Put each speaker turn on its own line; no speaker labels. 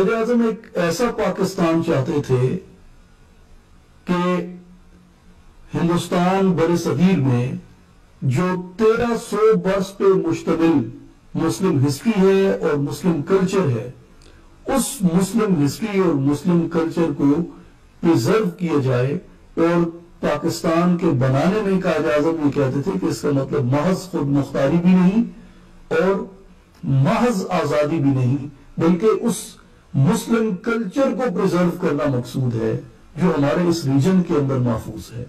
قائد اعظم ایک ایسا پاکستان چاہتے تھے کہ ہندوستان بر صغیر میں جو تیرہ سو برس پہ مشتمل مسلم ہسٹری ہے اور مسلم کلچر ہے، اس مسلم ہسٹری اور مسلم کلچر کو پریزرو کیا جائے اور پاکستان کے بنانے میں قائد اعظم یہ کہتے تھے کہ اس کا مطلب محض خود مختاری بھی نہیں اور محض آزادی بھی نہیں، بلکہ اس مسلم کلچر کو پریزرو کرنا مقصود ہے جو ہمارے اس ریجن کے اندر محفوظ ہے۔